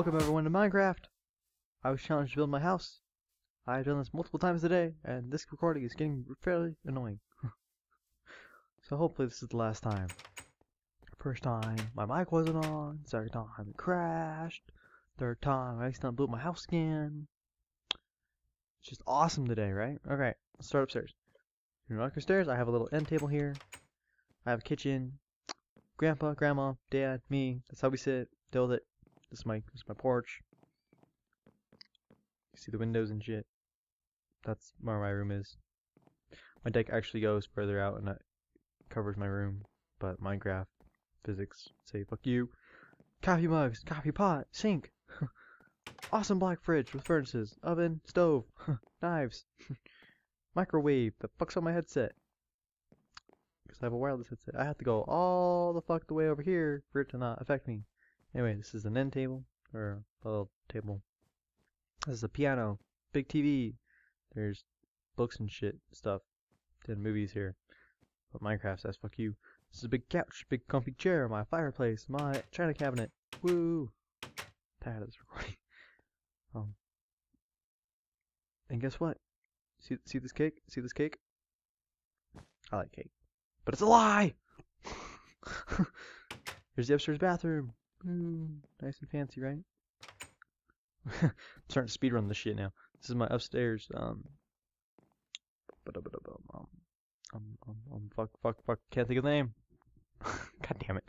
Welcome everyone to Minecraft! I was challenged to build my house. I've done this multiple times a day, and this recording is getting fairly annoying. so hopefully this is the last time. First time, my mic wasn't on. Second time, it crashed. Third time, I accidentally blew up my house again. It's just awesome today, right? Okay, let's start upstairs. When you walk upstairs, I have a little end table here. I have a kitchen. Grandpa, grandma, dad, me. That's how we sit. Deal with it. This is my this is my porch. You see the windows and shit. That's where my room is. My deck actually goes further out and it covers my room, but Minecraft physics say fuck you. Coffee mugs, coffee pot, sink. awesome black fridge with furnaces, oven, stove, knives, microwave. The fuck's on my headset? Because I have a wireless headset. I have to go all the fuck the way over here for it to not affect me. Anyway, this is an end table, or a little table. This is a piano, big TV. There's books and shit stuff. Did movies here. But Minecraft says fuck you. This is a big couch, big comfy chair, my fireplace, my china cabinet. Woo! Tired of this recording. Um. And guess what? See see this cake? See this cake? I like cake. But it's a lie! Here's the upstairs bathroom. Ooh, nice and fancy, right? I'm starting to speedrun this shit now. This is my upstairs. Um, um, um, um, um, fuck, fuck, fuck. Can't think of the name. God damn it.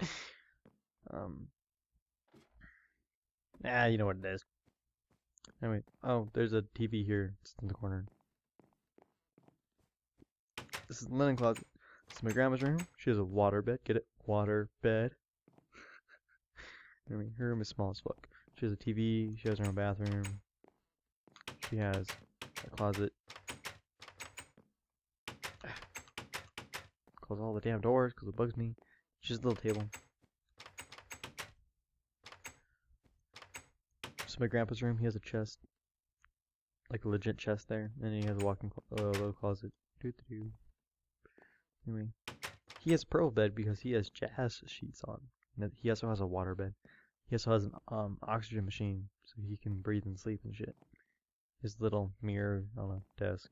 Um, ah, you know what it is. Anyway, oh, there's a TV here. It's in the corner. This is the linen closet. This is my grandma's room. She has a water bed. Get it? Water bed. I mean, her room is small as fuck. She has a TV. She has her own bathroom. She has a closet. Close all the damn doors because it bugs me. She has a little table. So my grandpa's room, he has a chest. Like a legit chest there. And he has a walk-in uh, little closet. Doo -doo -doo. Anyway. He has a pearl bed because he has jazz sheets on. He also has a water bed. He also has an um, oxygen machine, so he can breathe and sleep and shit. His little mirror on a desk.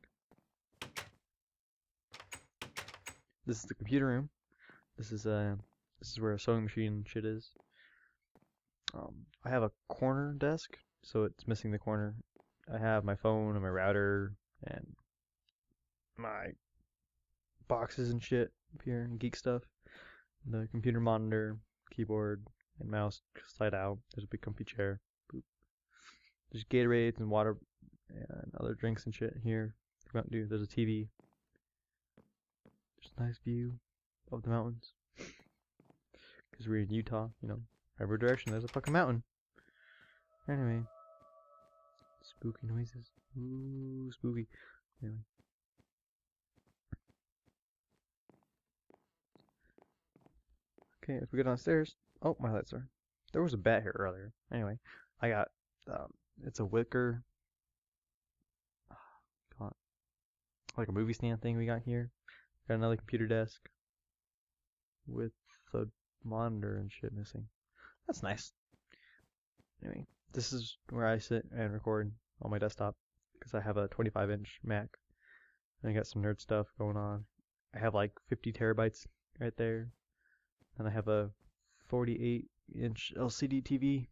This is the computer room. This is uh, this is where a sewing machine shit is. Um, I have a corner desk, so it's missing the corner. I have my phone and my router and my boxes and shit up here and geek stuff. The computer monitor, keyboard, and mouse slide out. There's a big comfy chair. Boop. There's Gatorades and water and other drinks and shit here. Mountain Dew. There's a TV. There's a nice view of the mountains. Because we're in Utah, you know. Every direction there's a fucking mountain. Anyway. Spooky noises. Ooh, spooky. Anyway. Okay, if we go downstairs. Oh, my lights are. There was a bat here earlier. Anyway, I got. Um, it's a wicker. Like a movie stand thing we got here. Got another computer desk with a monitor and shit missing. That's nice. Anyway, this is where I sit and record on my desktop because I have a 25 inch Mac. And I got some nerd stuff going on. I have like 50 terabytes right there. And I have a 48 inch LCD TV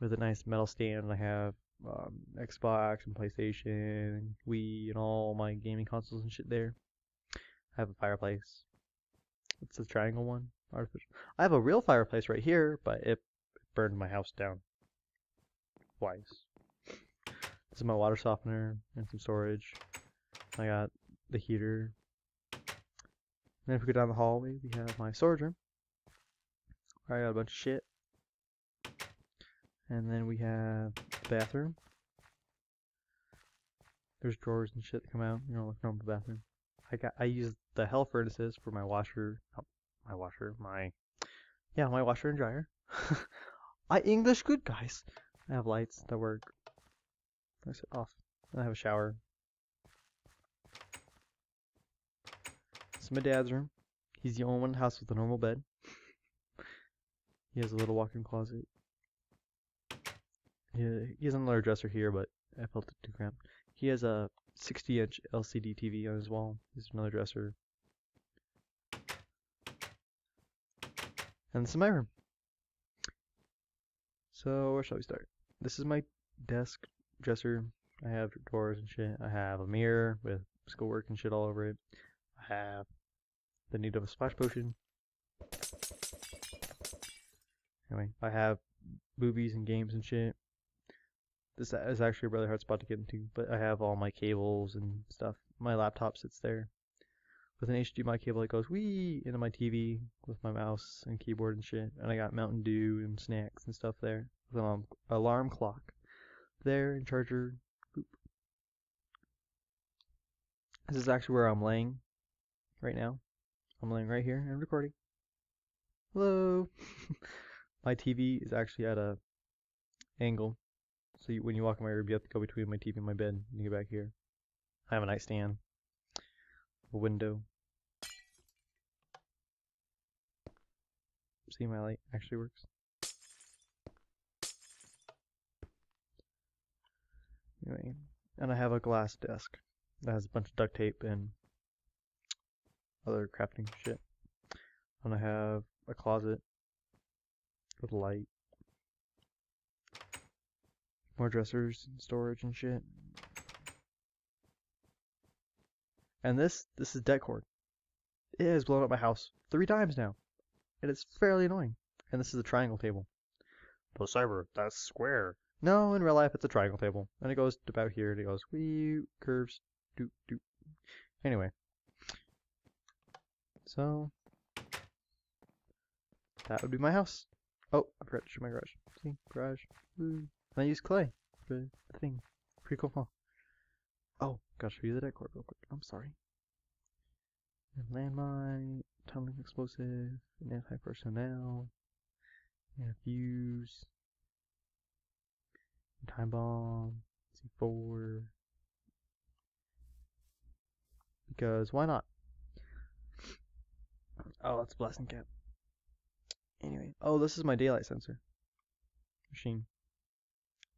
with a nice metal stand. I have um, Xbox and PlayStation, Wii, and all my gaming consoles and shit there. I have a fireplace. It's a triangle one. Artificial. I have a real fireplace right here, but it burned my house down twice. This is my water softener and some storage. I got the heater. And if we go down the hallway, we have my storage room. I got a bunch of shit. And then we have the bathroom. There's drawers and shit that come out, you know, like normal bathroom. I got I use the hell furnaces for my washer, oh, my washer, my yeah, my washer and dryer. I English good guys. I have lights that work. I set off. I have a shower. This is my dad's room. He's the only one in the house with a normal bed. He has a little walk-in closet. he, has another dresser here, but I felt it too cramped. He has a 60 inch LCD TV on his wall. Here's another dresser. And this is my room. So where shall we start? This is my desk dresser. I have drawers and shit. I have a mirror with schoolwork and shit all over it. I have the need of a splash potion. Anyway, I have movies and games and shit. This is actually a really hard spot to get into, but I have all my cables and stuff. My laptop sits there with an HDMI cable that goes wee into my TV with my mouse and keyboard and shit. And I got Mountain Dew and snacks and stuff there with an alarm clock there and charger. Boop. This is actually where I'm laying right now. I'm laying right here and recording. Hello. my TV is actually at a angle so you, when you walk in my room, you have to go between my TV and my bed and get back here. I have a nightstand, a window. See, my light actually works. Anyway, and I have a glass desk that has a bunch of duct tape and other crafting shit. And I have a closet with light more dressers and storage and shit. And this, this is det cord. It has blown up my house three times now. And it's fairly annoying. And this is a triangle table. But cyber, that's square. No, in real life it's a triangle table. And it goes about here and it goes wee curves doop doop. Anyway. So that would be my house. Oh, I forgot to show my garage. See, garage. Woo. And I use clay for the thing. Pretty cool, huh? Oh, gotta show you the decor real quick. I'm sorry. And landmine, tunneling explosive, an anti-personnel, and a fuse, time bomb, C4. Because why not? Oh, that's blasting cap. Anyway, oh, this is my daylight sensor machine.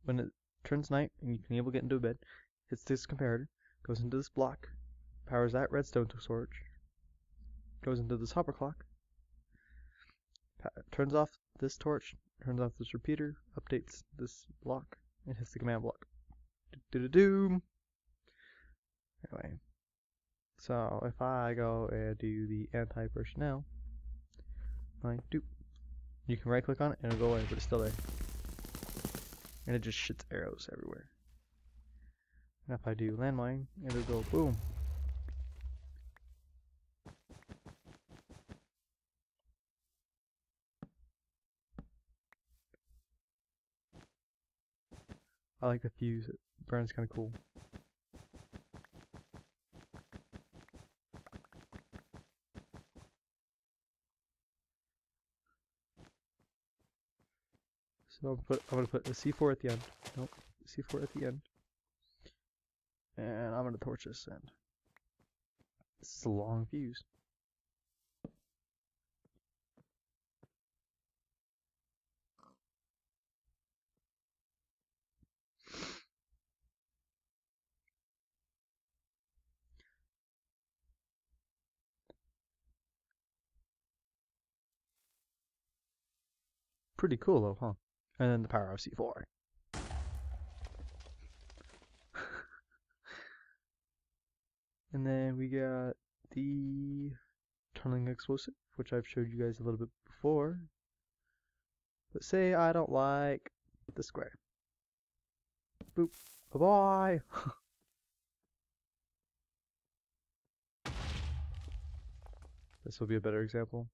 When it turns night and you can able to get into a bed, hits this comparator, goes into this block, powers that redstone to storage, goes into this hopper clock, turns off this torch, turns off this repeater, updates this block, and hits the command block. Do do do. Anyway, so if I go and do the anti-personnel, I do. You can right click on it and it'll go away, but it's still there and it just shits arrows everywhere. And if I do landmine, it'll go boom. I like the fuse, it burns kind of cool. So I'm, put, I'm gonna put a C4 at the end. Nope, C4 at the end. And I'm gonna torch this end. This is a long fuse. Pretty cool though, huh? And then the power of C4. and then we got the tunneling explosive, which I've showed you guys a little bit before. But say I don't like the square. Boop. Bye-bye! this will be a better example.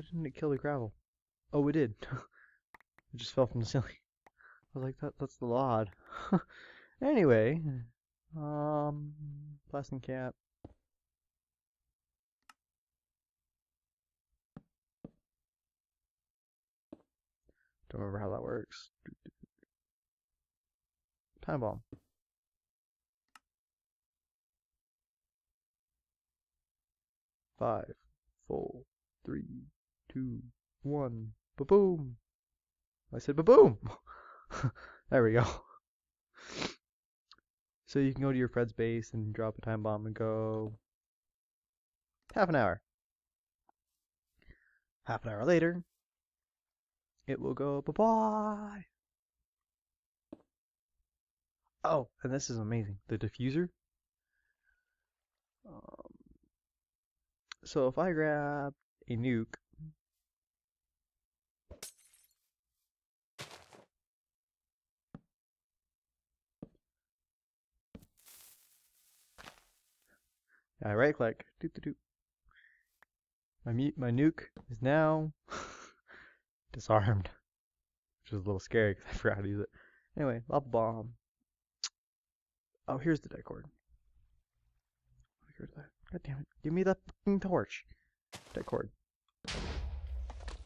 Why didn't it kill the gravel? Oh, it did. it just fell from the ceiling. I was like, that that's the odd. anyway, um, blasting cap. Don't remember how that works. Time bomb. Five, four, three, two, one. Ba boom! I said ba boom! there we go. So you can go to your friend's base and drop a time bomb and go half an hour. Half an hour later, it will go bye bye. Oh, and this is amazing. The diffuser. Um, so if I grab a nuke I right click, doop doop doop. My mute, my nuke is now disarmed, which is a little scary because I forgot how to use it. Anyway, lava bomb. Oh, here's the det cord. God damn it! Give me the fucking torch. Det cord.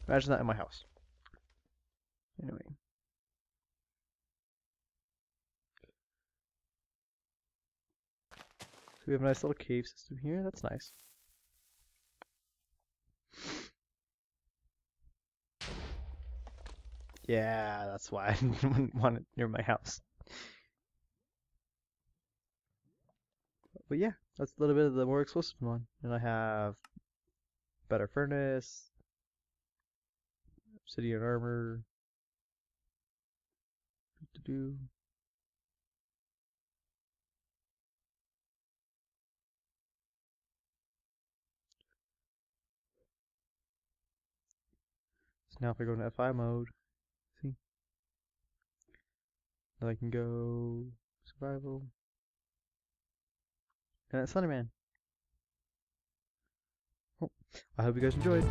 Imagine that in my house. Anyway. So we have a nice little cave system here. That's nice. Yeah, that's why I didn't want it near my house. But yeah, that's a little bit of the more explosive one. And I have better furnace, obsidian armor. Do do. So now if I go into FI mode, see, then I can go survival. And it's Slenderman. Oh, I hope you guys enjoyed.